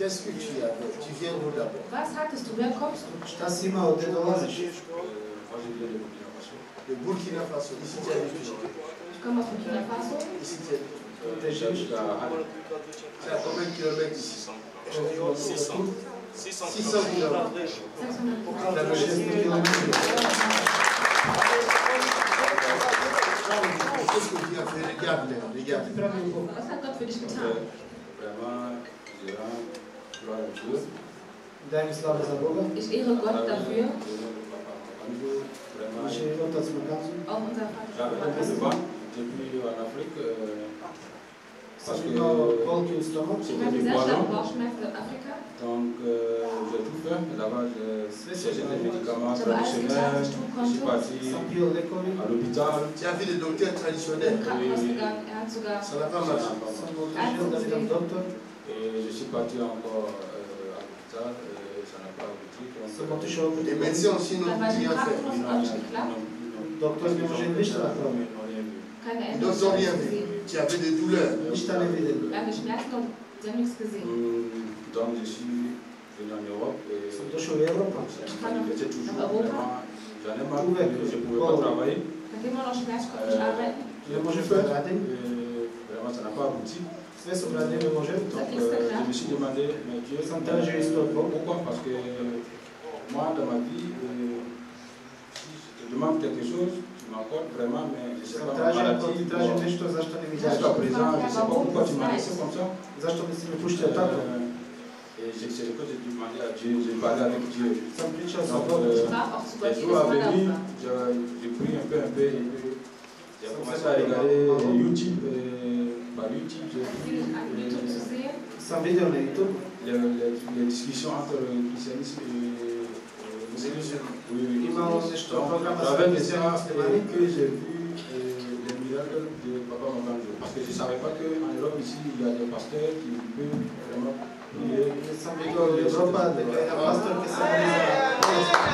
Qu'est-ce que tu as Tu viens d'où d'abord Was hattest du? Wer kommst du? Je viens de Burkina Faso. Le Burkina Faso. Ici, tu as. Ich komme aus Burkina Faso. Ici, tu as combien de kilomètres ici? 600. 600 kilomètres. 600 La Šest kilometri. Qu'est-ce que tu as fait? Regarde, regarde. Was hat Gott für dich getan? Vraiment, je gloire à Dieu. Daj mi slave za Boga. Ich ehre Gott dafür. J'avais depuis en Afrique. euh, Parce que. Donc, euh, j'ai tout fait. Là-bas, j'ai cherché des médicaments tun Je suis parti à l'hôpital. Tu as vu des docteurs Im traditionnels Krankenhaus gegangen. Er hat sogar Ça n'a pas marché. Et je suis parti encore euh, l'hôpital et ça n'a pas abouti. Donc, Les u médecins aussi n'ont rien fait. Krankenhaus, ils hat auch n'ont nicht geklappt. Doktor ne može ništa napraviti. Keine Ils Änderung. n'ont rien gesehen. vu. Tu avais des douleurs. Schmerzen und sie haben nichts gesehen. Donc je suis venu en Europe et Evropu. j'étais toujours vraiment, j'en ai marre, je ne pouvais pas travailler. Arbeiten. Ne može da radim. Et vraiment ça n'a pas abouti. Sve sam radio, ne može. Donc euh, je me suis demandé, mais Dieu, Boga. pourquoi? Parce que moi dans ma vie, euh, si je te demande quelque chose, tu m'accordes vraiment, mais je ne sais pas maladie. Jusqu'à présent, je ne sais pas pourquoi tu m'as laissé comme ça. Euh, Et c'est ce que j'ai demandé à Dieu, j'ai parlé avec Dieu. Donc, euh, Les jours à venir, j'ai pris un peu, un peu, et puis j'ai commencé à regarder YouTube. Par YouTube, j'ai Video na YouTube. les, les, les discussions entre le christianisme et le musulmanisme. Oui, oui. Ça, hrišćanim euh, muslimani. que j'ai vu euh, les miracles de Papa Makanjo. Parce que je ne savais pas qu'en Europe, ici, il y a des pasteurs qui peuvent vraiment prier. Je jedan pastor ki se moli za bolest.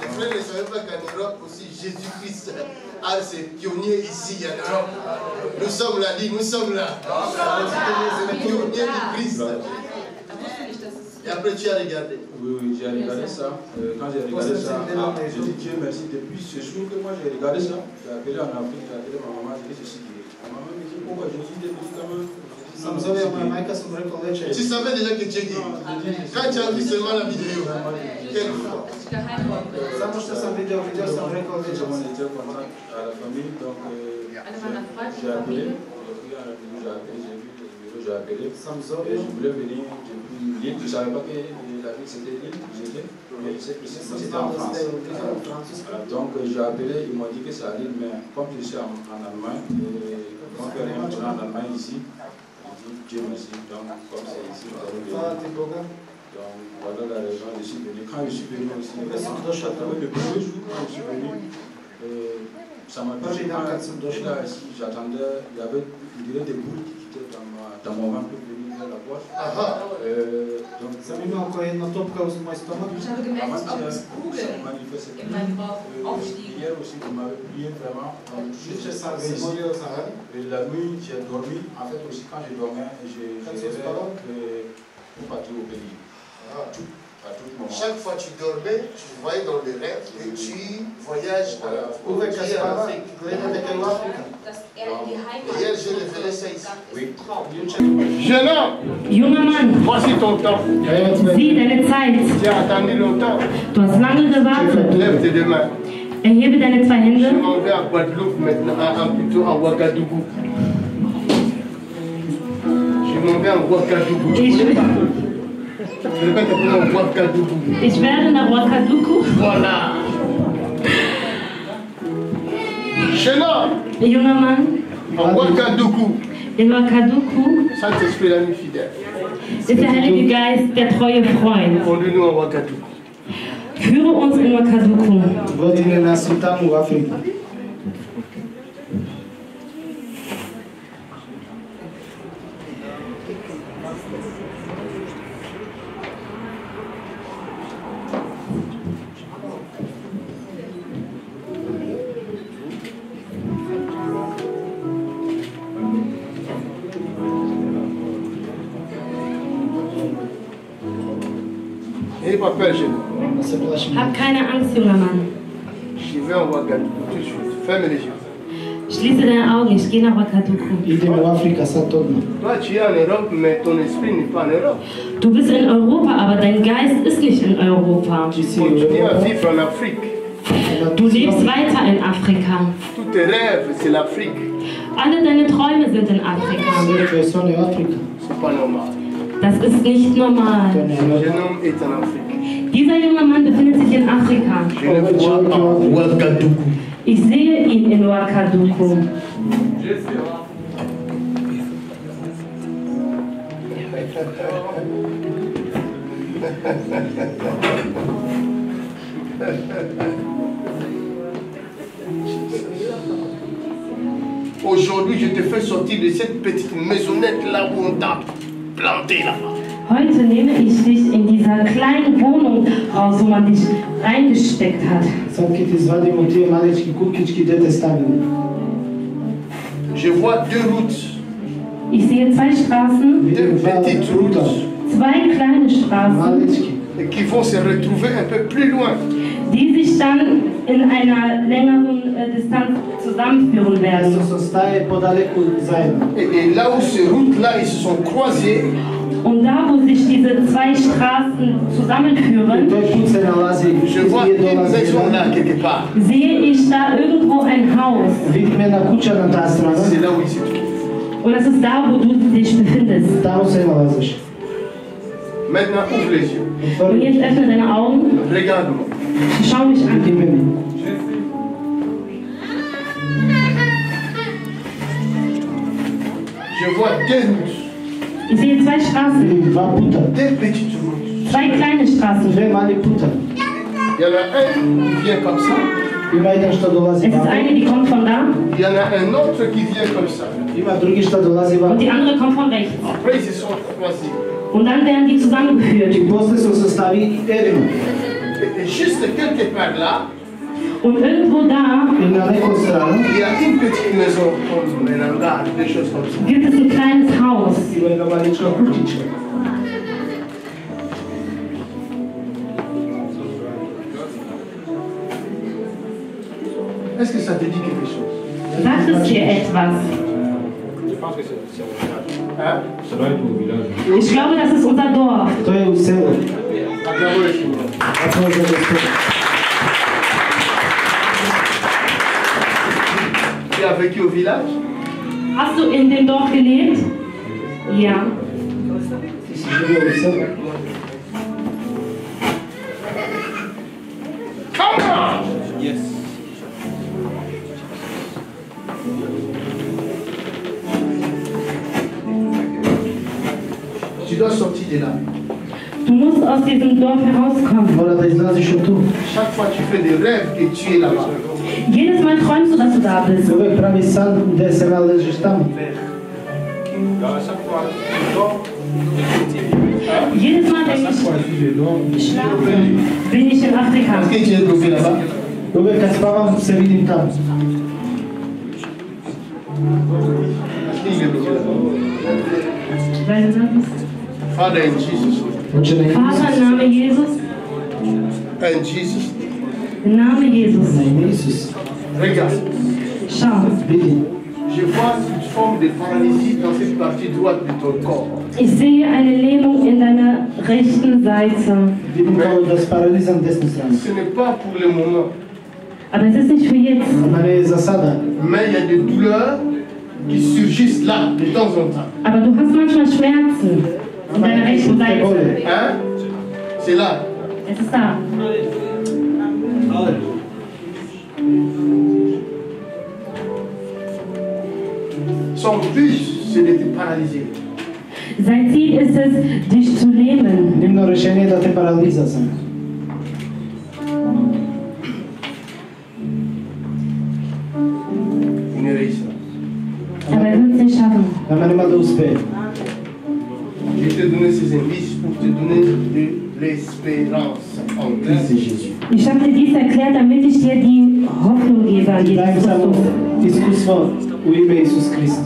Les frères ne savaient pas qu'en Europe aussi, Jésus-Christ a ses pionniers ici en Europe. Nous sommes là, dit, nous sommes là. Les pionniers du Christ. Et après, tu as regardé. Oui, oui, j'ai regardé ça. Euh, quand j'ai regardé ça, ah, j'ai dit Dieu merci. Depuis ce jour que moi j'ai regardé ça, j'ai appelé en Afrique, j'ai appelé ma maman, j'ai dit ceci. Ma maman me dit pourquoi je dis des médicaments. Tu savais déjà que Dieu guérit. Quand tu as vu seulement la vidéo, quelle foi. dass ich geheilt worden bin. Samo što sam vidio, vidio sam rekao Tout večer. le monde était content à la famille, donc euh, j'ai appelé, j'ai appelé, j'ai je voulais venir depuis l'île, je ne savais pas que la ville c'était l'île j'étais, mais je sais que Sam c'était en France. Voilà, donc euh, j'ai appelé, ils m'ont dit que c'est à Lille, mais comme je suis en, Allemagne, et mon père est en Allemagne ici, James, dans comme ici, nous avons Donc voilà la raison des subvenus. Quand je suis venu aussi, le premier jour quand je suis venu, euh, ça m'a pas J'attendais, il y avait des boules quittaient dans, ma, dans mon ventre venir vers la poche. Ah ah. Euh, donc, Sam imao kao jedna topka uz moj stomak. Hier aussi, vous m'avez prié vraiment. Et la nuit, j'ai dormi. En fait, aussi, quand je dormais, je, je rêvais pour partir au pays. Tout, à tout moment. Chaque fois que tu dormais, tu voyais dans les rêves que tu voyages à la Uvek kad frontière spava, Afrique. gleda da je u Afrika. Dass in die Heimat Hier, je le verrai ça ici. Oui. Jeune homme, voici ton temps. sieh deine Zeit. Tu as attendu longtemps. Du hast lange gewartet. Lève tes deux mains. Erhebe deine zwei Je m'en vais à Guadeloupe maintenant, plutôt à Ouagadougou. Je m'en vais à Ouagadougou. Ich, werde nach Ouagadougou. Voilà. Jeune homme, Junger Mann, à Ouagadougou, in Ouagadougou Saint-Esprit l'ami fidèle. ist der Heilige Geist der treue Freund. Conduis-nous à Ouagadougou. Führe uns in Ouagadougou. Pas peur, jeune. Hab keine Angst, junger Mann. Je vais en Ouagadougou tout de suite. Ferme les yeux. Schließe deine Augen, ich gehe nach Wakaduku. Idem u Afrika sad odmah. Toi, tu es en Europe, mais ton esprit n'est pas en Europe. Du bist in Europa, aber dein Geist ist nicht in Europa. À vivre en Afrique. Du lebst weiter in Afrika. Tous tes rêves, c'est l'Afrique. Alle deine Träume sind in Afrika. C'est pas normal. Das ist nicht normal. Dieser junge Mann befindet sich in Afrika. Ouagadougou. Ich sehe ihn in Wakaduku. Aujourd'hui, je te fais sortir de cette petite maisonnette là où on t'a planté là-bas. Heute nehme ich dich in dieser kleinen Wohnung raus, wo man dich reingesteckt hat. Je vois deux routes, Ich sehe zwei Straßen, deux petites routes. zwei kleine Straßen, qui vont se retrouver un peu plus loin. die sich dann in einer längeren äh, Distanz zusammenführen werden. Und da, wo sich diese zwei Straßen zusammenführen, sehe ich da irgendwo ein Haus. Und das ist da, wo du dich befindest. Maintenant, ouvre les yeux. Und jetzt öffne deine Augen, Regarde-moi. schau mich an. Je vois deux routes, Ich sehe zwei Straßen, deux petites routes. zwei kleine Straßen. Il y en a un qui vient comme ça, Što dolazi Es ist eine, die kommt von da il y en a un autre qui vient comme ça. Ima drugi što dolazi vamo. und die andere kommt von rechts. Après, ils se sont croisés. Und dann werden die zusammengeführt. Et, juste quelque part là, Und irgendwo da I na nekom stranu il y a une petite maison comme un hangar, des choses comme ça. gibt es ein kleines Haus. Est-ce que ça te dit quelque chose? Sagt es dir etwas? Je pense que c'est c'est au village. hein? Ça doit être au village. Ich glaube, das ist unser Dorf. Tu as vécu au village? Hast du in dem Dorf gelebt? Ja. Dois sortir de là. Du musst aus diesem Dorf herauskommen. Mora da izlaziš od tu. Chaque fois tu fais des rêves que tu es là-bas. Jedes Mal träumst du, dass du da bist. Uvek pravi san gdje se je dors, Jedes Mal, wenn ich schlafe, bin ich in Afrika. Est-ce que tu es bloqué là-bas Uvek kad spavam se vidim tamo. Weil du da bist. Father in Jesus. Oče na Vater, im Namen Jesus. In Jesus. Im Namen Jesus. Isus. Regarde. Vidi. Je vois une forme de paralysie dans cette partie droite de ton corps. Ich sehe eine Lähmung in deiner rechten Seite. Ce n'est pas pour le moment, Aber es ist nicht für jetzt. Mais il y a des douleurs qui surgissent là de temps en temps. Aber du hast manchmal Schmerzen Undanganis Buddha Ha? Sila. It's a star. Son but, c'est de te paralyser. Sein Ziel ist es, dich zu nehmen. Nimm nur Rechenie, dass du Paradies sind. Ignorei isso. Ela não te chama. Ela não mandou os pés. donner ces indices pour te donner de l'espérance en Christ Jésus. Ich habe dir dies erklärt, damit ich dir die Hoffnung gebe an Jesus Christus. Christ.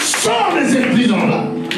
Sors de cette prison-là.